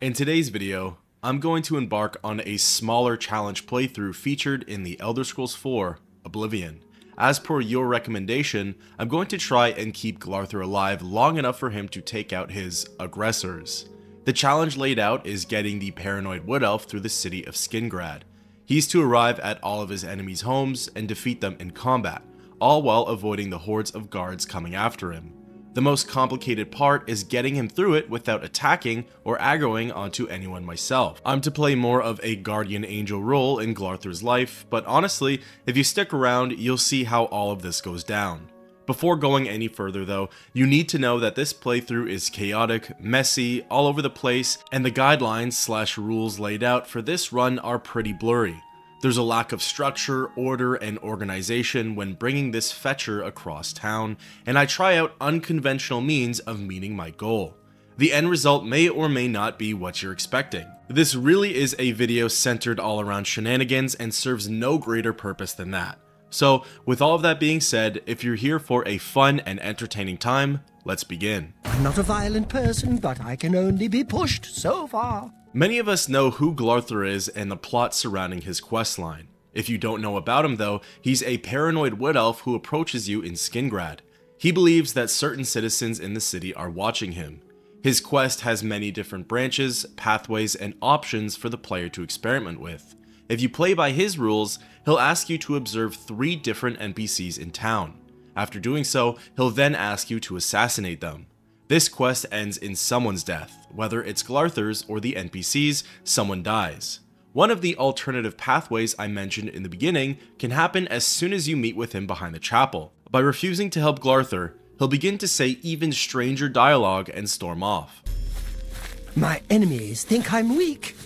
In today's video, I'm going to embark on a smaller challenge playthrough featured in the Elder Scrolls 4 Oblivion. As per your recommendation, I'm going to try and keep Glarthir alive long enough for him to take out his aggressors. The challenge laid out is getting the paranoid wood elf through the city of Skingrad. He's to arrive at all of his enemies' homes and defeat them in combat, all while avoiding the hordes of guards coming after him. The most complicated part is getting him through it without attacking or aggroing onto anyone myself. I'm to play more of a guardian angel role in Glarthir's life, but honestly, if you stick around, you'll see how all of this goes down. Before going any further though, you need to know that this playthrough is chaotic, messy, all over the place, and the guidelines slash rules laid out for this run are pretty blurry. There's a lack of structure, order, and organization when bringing this fetcher across town, and I try out unconventional means of meeting my goal. The end result may or may not be what you're expecting. This really is a video centered all around shenanigans and serves no greater purpose than that. So, with all of that being said, if you're here for a fun and entertaining time, let's begin. I'm not a violent person, but I can only be pushed so far. Many of us know who Glarthir is and the plot surrounding his questline. If you don't know about him though, he's a paranoid wood elf who approaches you in Skingrad. He believes that certain citizens in the city are watching him. His quest has many different branches, pathways, and options for the player to experiment with. If you play by his rules, he'll ask you to observe three different NPCs in town. After doing so, he'll then ask you to assassinate them. This quest ends in someone's death, whether it's Glarthir's or the NPC's, someone dies. One of the alternative pathways I mentioned in the beginning can happen as soon as you meet with him behind the chapel. By refusing to help Glarthir, he'll begin to say even stranger dialogue and storm off. My enemies think I'm weak,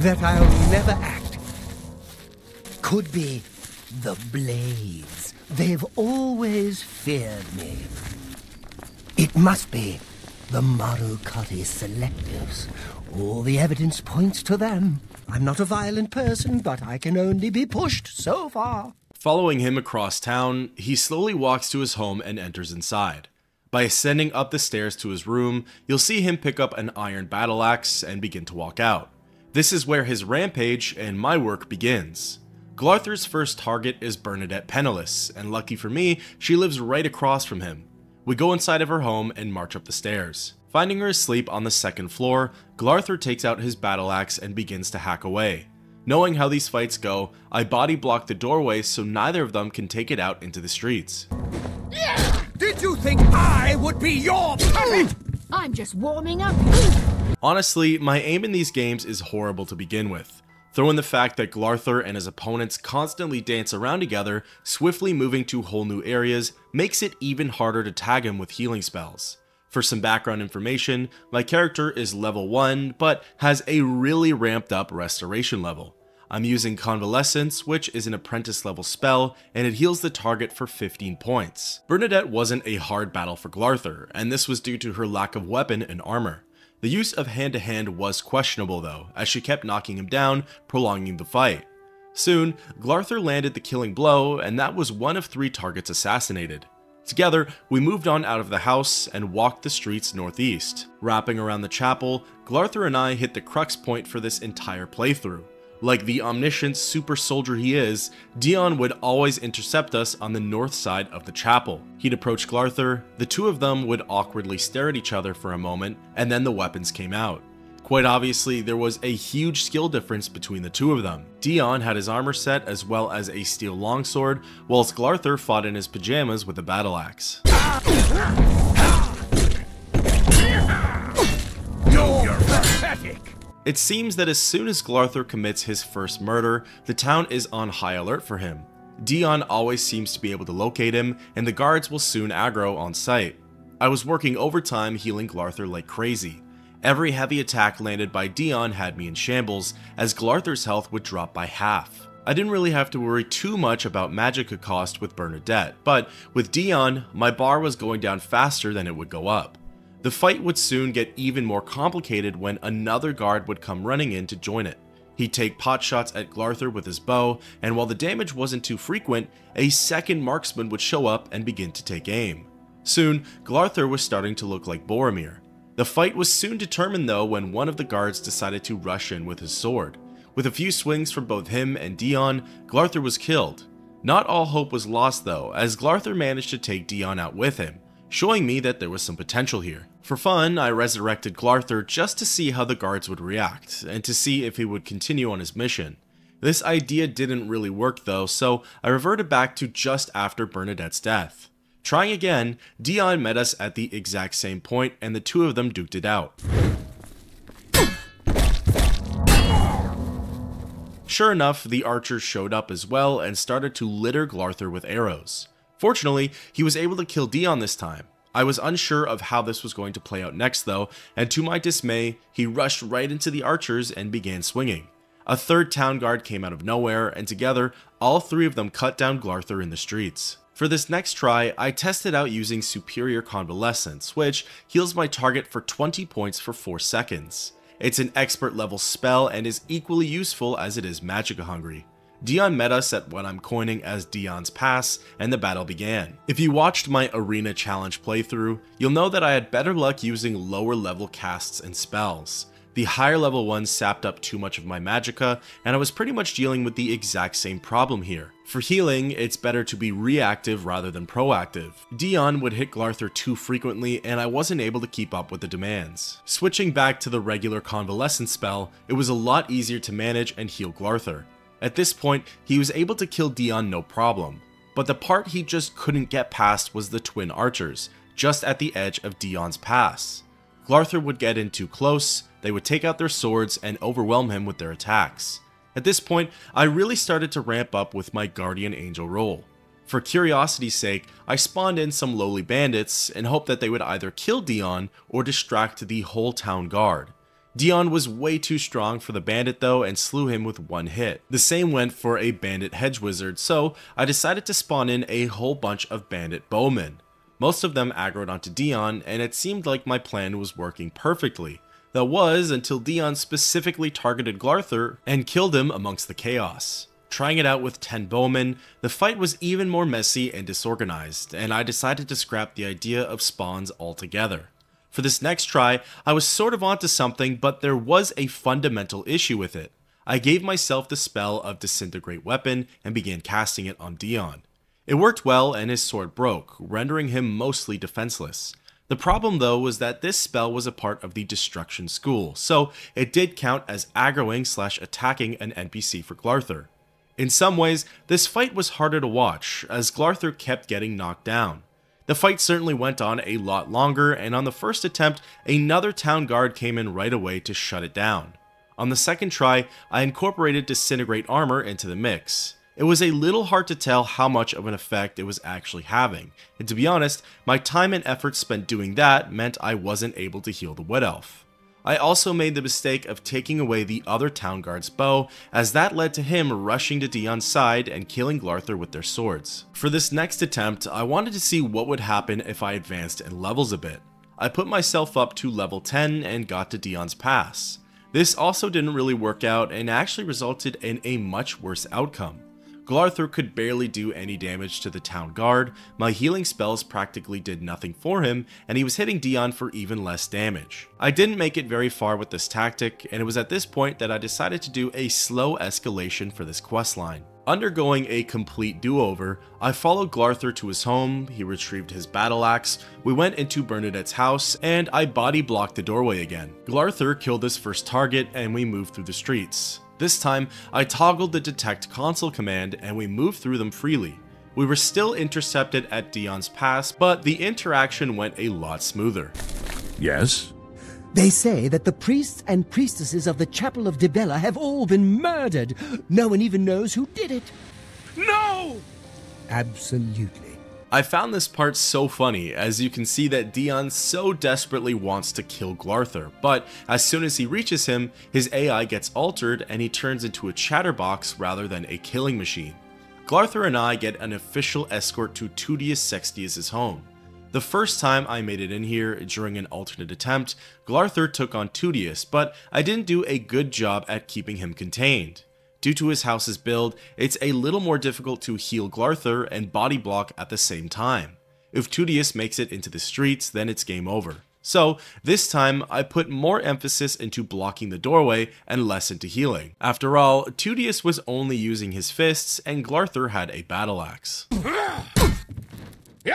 that I'll never act. Could be the Blades. They've always feared me. It must be the Marukhati Selectives. All the evidence points to them. I'm not a violent person, but I can only be pushed so far. Following him across town, he slowly walks to his home and enters inside. By ascending up the stairs to his room, you'll see him pick up an iron battle axe and begin to walk out. This is where his rampage and my work begins. Glarthir's first target is Bernadette Peneles, and lucky for me, she lives right across from him. We go inside of her home and march up the stairs. Finding her asleep on the second floor, Glarthir takes out his battle axe and begins to hack away. Knowing how these fights go, I body block the doorway so neither of them can take it out into the streets. Did you think I would be your puppet? I'm just warming up. Honestly, my aim in these games is horrible to begin with. Throw in the fact that Glarthir and his opponents constantly dance around together, swiftly moving to whole new areas, makes it even harder to tag him with healing spells. For some background information, my character is level 1, but has a really ramped up restoration level. I'm using Convalescence, which is an apprentice level spell, and it heals the target for 15 points. Bernadette wasn't a hard battle for Glarthir, and this was due to her lack of weapon and armor. The use of hand to hand was questionable though, as she kept knocking him down, prolonging the fight. Soon, Glarthir landed the killing blow, and that was one of three targets assassinated. Together, we moved on out of the house and walked the streets northeast. Wrapping around the chapel, Glarthir and I hit the crux point for this entire playthrough. Like the omniscient super soldier he is, Dion would always intercept us on the north side of the chapel. He'd approach Glarthir, the two of them would awkwardly stare at each other for a moment, and then the weapons came out. Quite obviously, there was a huge skill difference between the two of them. Dion had his armor set as well as a steel longsword, whilst Glarthir fought in his pajamas with a battle axe. You're pathetic. It seems that as soon as Glarthir commits his first murder, the town is on high alert for him. Dion always seems to be able to locate him, and the guards will soon aggro on sight. I was working overtime healing Glarthir like crazy. Every heavy attack landed by Dion had me in shambles, as Glarthir's health would drop by half. I didn't really have to worry too much about magicka cost with Bernadette, but with Dion, my bar was going down faster than it would go up. The fight would soon get even more complicated when another guard would come running in to join it. He'd take pot shots at Glarthir with his bow, and while the damage wasn't too frequent, a second marksman would show up and begin to take aim. Soon, Glarthir was starting to look like Boromir. The fight was soon determined though when one of the guards decided to rush in with his sword. With a few swings from both him and Dion, Glarthir was killed. Not all hope was lost though, as Glarthir managed to take Dion out with him, showing me that there was some potential here. For fun, I resurrected Glarthir just to see how the guards would react, and to see if he would continue on his mission. This idea didn't really work though, so I reverted back to just after Bernadette's death. Trying again, Dion met us at the exact same point, and the two of them duked it out. Sure enough, the archers showed up as well and started to litter Glarthir with arrows. Fortunately, he was able to kill Dion this time. I was unsure of how this was going to play out next though, and to my dismay, he rushed right into the archers and began swinging. A third town guard came out of nowhere, and together, all three of them cut down Glarthir in the streets. For this next try, I tested out using Superior Convalescence, which heals my target for 20 points for 4 seconds. It's an expert level spell and is equally useful as it is magicka hungry. Dion met us at what I'm coining as Dion's Pass, and the battle began. If you watched my Arena Challenge playthrough, you'll know that I had better luck using lower level casts and spells. The higher level ones sapped up too much of my magicka, and I was pretty much dealing with the exact same problem here. For healing, it's better to be reactive rather than proactive. Dion would hit Glarthir too frequently, and I wasn't able to keep up with the demands. Switching back to the regular convalescent spell, it was a lot easier to manage and heal Glarthir. At this point, he was able to kill Dion no problem, but the part he just couldn't get past was the twin archers, just at the edge of Dion's pass. Glarthir would get in too close, they would take out their swords and overwhelm him with their attacks. At this point, I really started to ramp up with my Guardian Angel role. For curiosity's sake, I spawned in some lowly bandits and hoped that they would either kill Dion or distract the whole town guard. Dion was way too strong for the bandit though and slew him with one hit. The same went for a bandit hedge wizard, so I decided to spawn in a whole bunch of bandit bowmen. Most of them aggroed onto Dion, and it seemed like my plan was working perfectly. That was until Dion specifically targeted Glarthir and killed him amongst the chaos. Trying it out with 10 bowmen, the fight was even more messy and disorganized, and I decided to scrap the idea of spawns altogether. For this next try, I was sort of onto something, but there was a fundamental issue with it. I gave myself the spell of Disintegrate Weapon and began casting it on Dion. It worked well and his sword broke, rendering him mostly defenseless. The problem though was that this spell was a part of the Destruction School, so it did count as aggroing slash attacking an NPC for Glarthir. In some ways, this fight was harder to watch, as Glarthir kept getting knocked down. The fight certainly went on a lot longer, and on the first attempt, another town guard came in right away to shut it down. On the second try, I incorporated Disintegrate Armor into the mix. It was a little hard to tell how much of an effect it was actually having, and to be honest, my time and effort spent doing that meant I wasn't able to heal the Wood Elf. I also made the mistake of taking away the other town guard's bow, as that led to him rushing to Dion's side and killing Glarthir with their swords. For this next attempt, I wanted to see what would happen if I advanced in levels a bit. I put myself up to level 10 and got to Dion's Pass. This also didn't really work out and actually resulted in a much worse outcome. Glarthir could barely do any damage to the town guard, my healing spells practically did nothing for him, and he was hitting Dion for even less damage. I didn't make it very far with this tactic, and it was at this point that I decided to do a slow escalation for this questline. Undergoing a complete do-over, I followed Glarthir to his home, he retrieved his battle axe, we went into Bernadette's house, and I body blocked the doorway again. Glarthir killed his first target and we moved through the streets. This time, I toggled the detect console command and we moved through them freely. We were still intercepted at Dion's Pass, but the interaction went a lot smoother. Yes? They say that the priests and priestesses of the Chapel of Dibella have all been murdered. No one even knows who did it. No! Absolutely. I found this part so funny, as you can see that Dion so desperately wants to kill Glarthir, but as soon as he reaches him, his AI gets altered and he turns into a chatterbox rather than a killing machine. Glarthir and I get an official escort to Toutius Sextius' home. The first time I made it in here during an alternate attempt, Glarthir took on Toutius, but I didn't do a good job at keeping him contained. Due to his house's build, it's a little more difficult to heal Glarthir and body block at the same time. If Toutius makes it into the streets, then it's game over. So, this time, I put more emphasis into blocking the doorway and less into healing. After all, Toutius was only using his fists, and Glarthir had a battle axe. I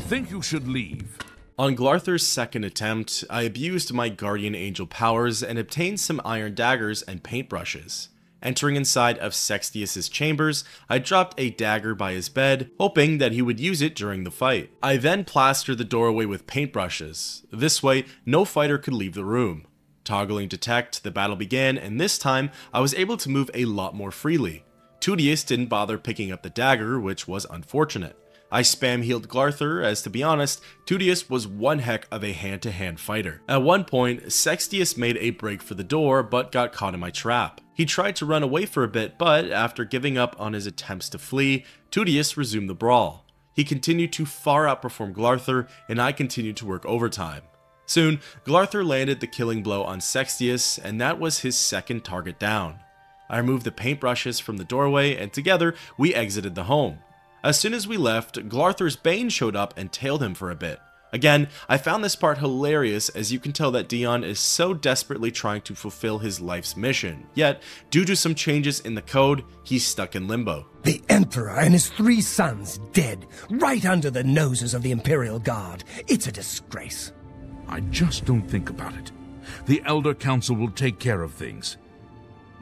think you should leave. On Glarthir's second attempt, I abused my guardian angel powers and obtained some iron daggers and paintbrushes. Entering inside of Sextius's chambers, I dropped a dagger by his bed, hoping that he would use it during the fight. I then plastered the doorway with paintbrushes. This way, no fighter could leave the room. Toggling detect, the battle began, and this time, I was able to move a lot more freely. Toutius didn't bother picking up the dagger, which was unfortunate. I spam healed Glarthir, as to be honest, Toutius was one heck of a hand to hand fighter. At one point, Sextius made a break for the door, but got caught in my trap. He tried to run away for a bit, but after giving up on his attempts to flee, Toutius resumed the brawl. He continued to far outperform Glarthir, and I continued to work overtime. Soon, Glarthir landed the killing blow on Sextius, and that was his second target down. I removed the paintbrushes from the doorway, and together we exited the home. As soon as we left, Glarthir's Bane showed up and tailed him for a bit. Again, I found this part hilarious as you can tell that Dion is so desperately trying to fulfill his life's mission. Yet, due to some changes in the code, he's stuck in limbo. The Emperor and his three sons dead, right under the noses of the Imperial Guard. It's a disgrace. I just don't think about it. The Elder Council will take care of things.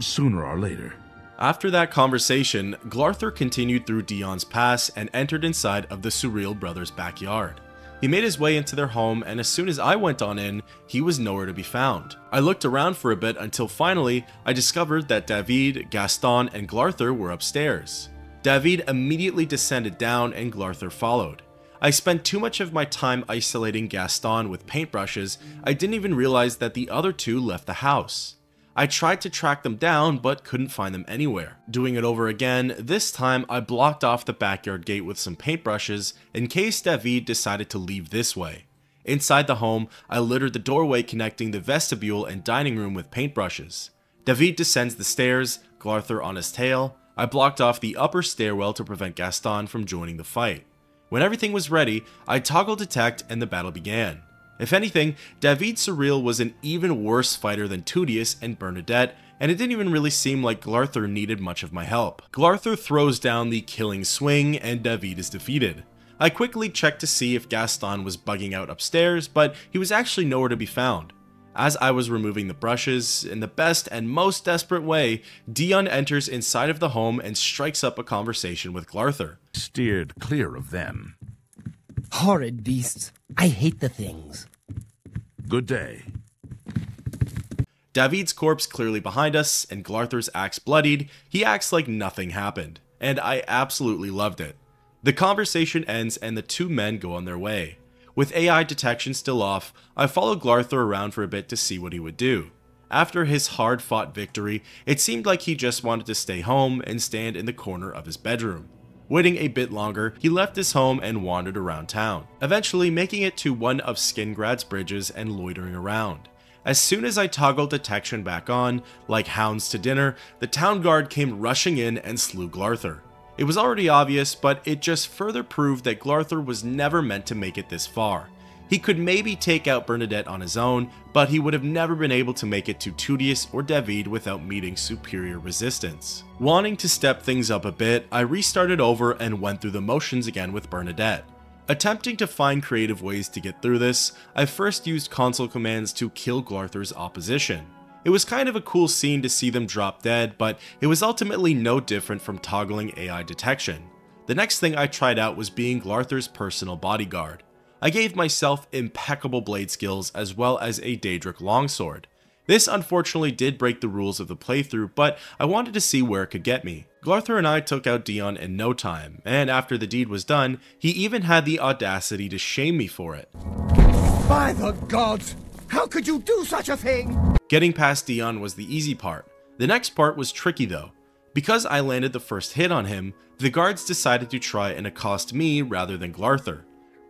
Sooner or later. After that conversation, Glarthir continued through Dion's pass and entered inside of the Surilie brothers' backyard. He made his way into their home, and as soon as I went on in, he was nowhere to be found. I looked around for a bit until finally I discovered that David, Gaston, and Glarthir were upstairs. David immediately descended down and Glarthir followed. I spent too much of my time isolating Gaston with paintbrushes, I didn't even realize that the other two left the house. I tried to track them down, but couldn't find them anywhere. Doing it over again, this time I blocked off the backyard gate with some paintbrushes in case David decided to leave this way. Inside the home, I littered the doorway connecting the vestibule and dining room with paintbrushes. David descends the stairs, Glarthir on his tail. I blocked off the upper stairwell to prevent Gaston from joining the fight. When everything was ready, I toggled detect and the battle began. If anything, David Surilie was an even worse fighter than Toutius and Bernadette, and it didn't even really seem like Glarthir needed much of my help. Glarthir throws down the killing swing, and David is defeated. I quickly checked to see if Gaston was bugging out upstairs, but he was actually nowhere to be found. As I was removing the brushes, in the best and most desperate way, Dion enters inside of the home and strikes up a conversation with Glarthir. Steered clear of them. Horrid beasts. I hate the things. Good day. David's corpse clearly behind us, and Glarthir's axe bloodied, he acts like nothing happened, and I absolutely loved it. The conversation ends and the two men go on their way. With AI detection still off, I followed Glarthir around for a bit to see what he would do. After his hard fought victory, it seemed like he just wanted to stay home and stand in the corner of his bedroom. Waiting a bit longer, he left his home and wandered around town, eventually making it to one of Skingrad's bridges and loitering around. As soon as I toggled detection back on, like hounds to dinner, the town guard came rushing in and slew Glarthir. It was already obvious, but it just further proved that Glarthir was never meant to make it this far. He could maybe take out Bernadette on his own, but he would have never been able to make it to Toutius or David without meeting superior resistance. Wanting to step things up a bit, I restarted over and went through the motions again with Bernadette. Attempting to find creative ways to get through this, I first used console commands to kill Glarthir's opposition. It was kind of a cool scene to see them drop dead, but it was ultimately no different from toggling AI detection. The next thing I tried out was being Glarthir's personal bodyguard. I gave myself impeccable blade skills as well as a Daedric longsword. This unfortunately did break the rules of the playthrough, but I wanted to see where it could get me. Glarthir and I took out Dion in no time, and after the deed was done, he even had the audacity to shame me for it. By the gods! How could you do such a thing? Getting past Dion was the easy part. The next part was tricky though. Because I landed the first hit on him, the guards decided to try and accost me rather than Glarthir.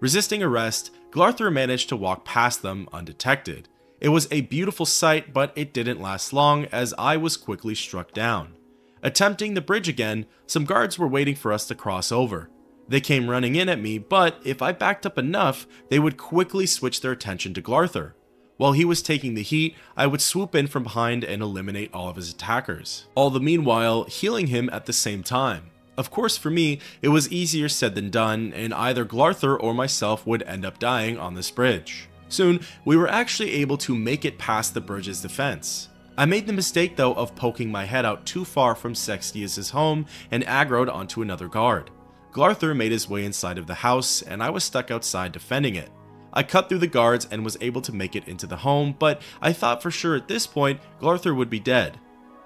Resisting arrest, Glarthir managed to walk past them undetected. It was a beautiful sight, but it didn't last long as I was quickly struck down. Attempting the bridge again, some guards were waiting for us to cross over. They came running in at me, but if I backed up enough, they would quickly switch their attention to Glarthir. While he was taking the heat, I would swoop in from behind and eliminate all of his attackers, all the meanwhile healing him at the same time. Of course, for me, it was easier said than done, and either Glarthir or myself would end up dying on this bridge. Soon, we were actually able to make it past the bridge's defense. I made the mistake though of poking my head out too far from Sextius's home and aggroed onto another guard. Glarthir made his way inside of the house, and I was stuck outside defending it. I cut through the guards and was able to make it into the home, but I thought for sure at this point Glarthir would be dead.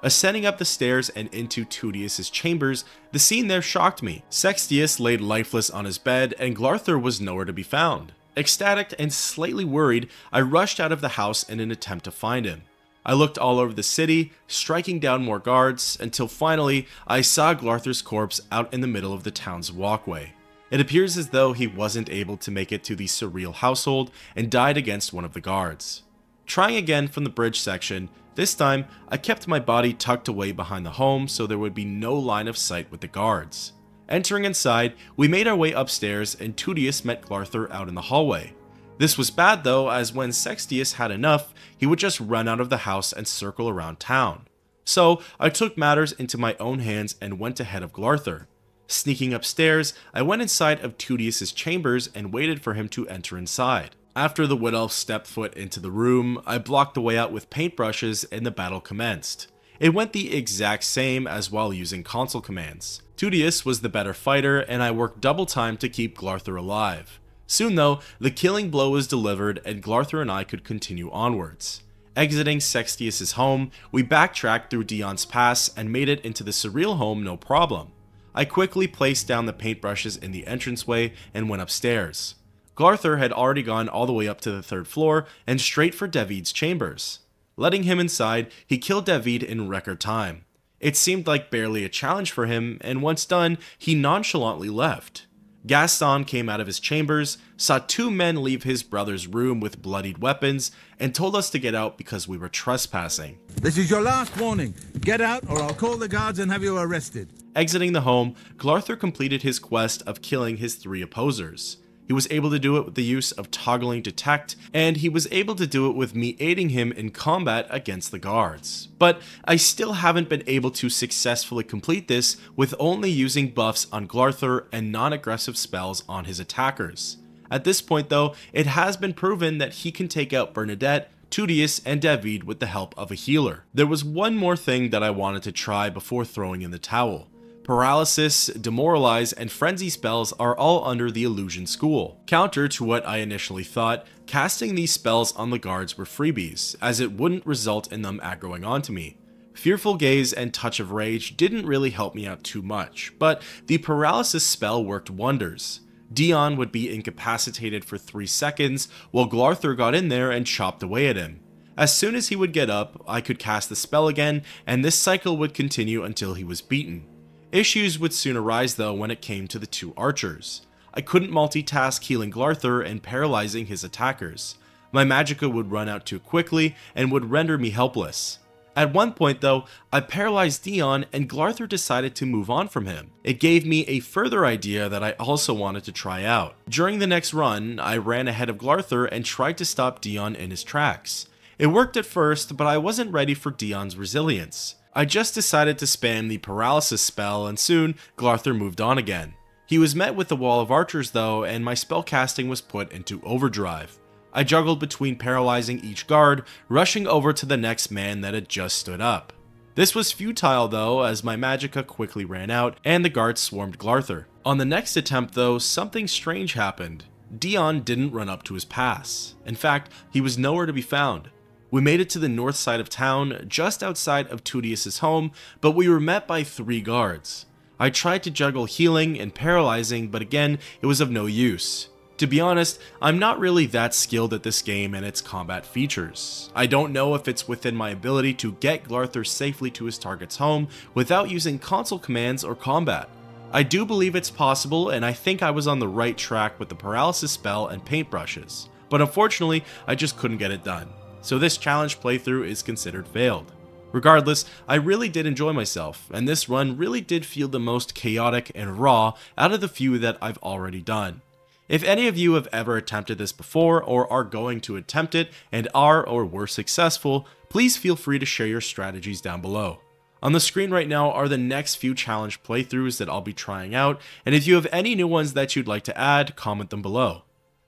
Ascending up the stairs and into Toutius's chambers, the scene there shocked me. Sextius laid lifeless on his bed, and Glarthir was nowhere to be found. Ecstatic and slightly worried, I rushed out of the house in an attempt to find him. I looked all over the city, striking down more guards, until finally I saw Glarthir's corpse out in the middle of the town's walkway. It appears as though he wasn't able to make it to the Surilie household and died against one of the guards. Trying again from the bridge section, this time, I kept my body tucked away behind the home so there would be no line of sight with the guards. Entering inside, we made our way upstairs and Toutius met Glarthir out in the hallway. This was bad though, as when Sextius had enough, he would just run out of the house and circle around town. So I took matters into my own hands and went ahead of Glarthir. Sneaking upstairs, I went inside of Toutius's chambers and waited for him to enter inside. After the Wood Elf stepped foot into the room, I blocked the way out with paintbrushes and the battle commenced. It went the exact same as while using console commands. Toutius was the better fighter, and I worked double time to keep Glarthir alive. Soon though, the killing blow was delivered and Glarthir and I could continue onwards. Exiting Sextius's home, we backtracked through Dion's Pass and made it into the Surilie home no problem. I quickly placed down the paintbrushes in the entranceway and went upstairs. Glarthir had already gone all the way up to the third floor and straight for David's chambers. Letting him inside, he killed David in record time. It seemed like barely a challenge for him, and once done, he nonchalantly left. Gaston came out of his chambers, saw two men leave his brother's room with bloodied weapons, and told us to get out because we were trespassing. This is your last warning. Get out, or I'll call the guards and have you arrested. Exiting the home, Glarthir completed his quest of killing his three opposers. He was able to do it with the use of toggling detect, and he was able to do it with me aiding him in combat against the guards. But I still haven't been able to successfully complete this with only using buffs on Glarthir and non-aggressive spells on his attackers. At this point though, it has been proven that he can take out Bernadette, Toutius, and David with the help of a healer. There was one more thing that I wanted to try before throwing in the towel. Paralysis, Demoralize, and Frenzy spells are all under the Illusion School. Counter to what I initially thought, casting these spells on the guards were freebies, as it wouldn't result in them aggroing onto me. Fearful Gaze and Touch of Rage didn't really help me out too much, but the Paralysis spell worked wonders. Dion would be incapacitated for 3 seconds, while Glarthir got in there and chopped away at him. As soon as he would get up, I could cast the spell again, and this cycle would continue until he was beaten. Issues would soon arise though when it came to the two archers. I couldn't multitask healing Glarthir and paralyzing his attackers. My magicka would run out too quickly and would render me helpless. At one point though, I paralyzed Dion and Glarthir decided to move on from him. It gave me a further idea that I also wanted to try out. During the next run, I ran ahead of Glarthir and tried to stop Dion in his tracks. It worked at first, but I wasn't ready for Dion's resilience. I just decided to spam the paralysis spell and soon Glarthir moved on again. He was met with the wall of archers though and my spell casting was put into overdrive. I juggled between paralyzing each guard, rushing over to the next man that had just stood up. This was futile though, as my magicka quickly ran out and the guards swarmed Glarthir. On the next attempt though, something strange happened. Dion didn't run up to his pass. In fact, he was nowhere to be found. We made it to the north side of town, just outside of Toutius's home, but we were met by three guards. I tried to juggle healing and paralyzing, but again, it was of no use. To be honest, I'm not really that skilled at this game and its combat features. I don't know if it's within my ability to get Glarthir safely to his target's home without using console commands or combat. I do believe it's possible and I think I was on the right track with the paralysis spell and paintbrushes, but unfortunately I just couldn't get it done so this challenge playthrough is considered failed. Regardless, I really did enjoy myself, and this run really did feel the most chaotic and raw out of the few that I've already done. If any of you have ever attempted this before or are going to attempt it and are or were successful, please feel free to share your strategies down below. On the screen right now are the next few challenge playthroughs that I'll be trying out, and if you have any new ones that you'd like to add, comment them below.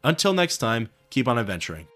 Until next time, keep on adventuring.